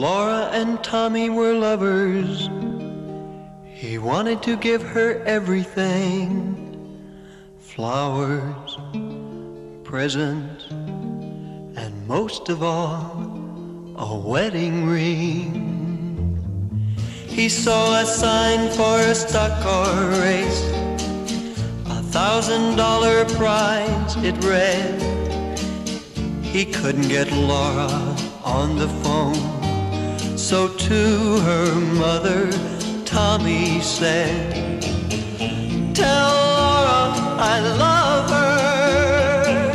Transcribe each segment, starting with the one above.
Laura and Tommy were lovers. He wanted to give her everything flowers, presents, and most of all, a wedding ring. He saw a sign for a stock car race, a thousand dollar prize, it read. He couldn't get Laura on the phone, so to her mother, Tommy said, Tell Laura I love her.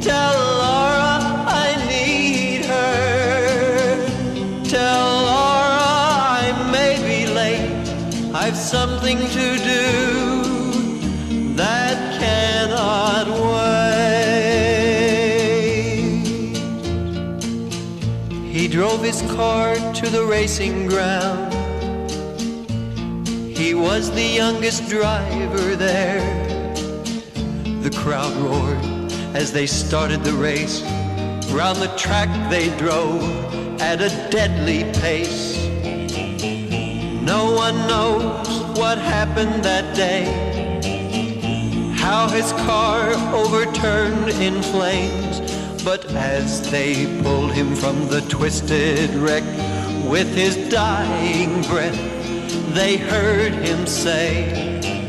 Tell Laura I need her. Tell Laura I may be late. I've something to do He drove his car to the racing ground. He was the youngest driver there. The crowd roared as they started the race. Round the track they drove at a deadly pace. No one knows what happened that day. How his car overturned in flames. But as they pulled him from the twisted wreck with his dying breath, they heard him say,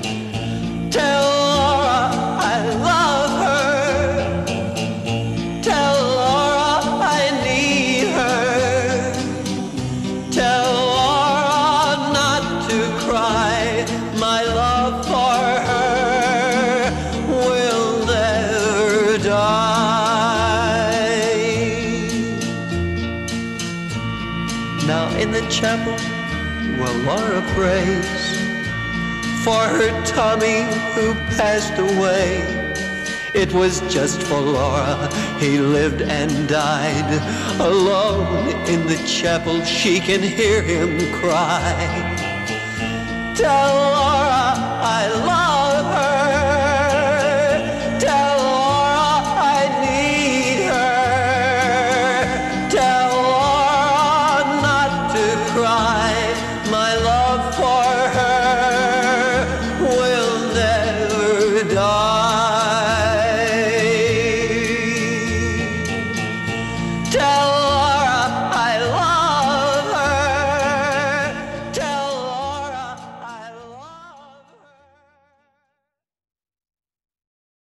Now in the chapel, well, Laura prays for her Tommy who passed away. It was just for Laura he lived and died. Alone in the chapel, she can hear him cry. Tell Laura Love.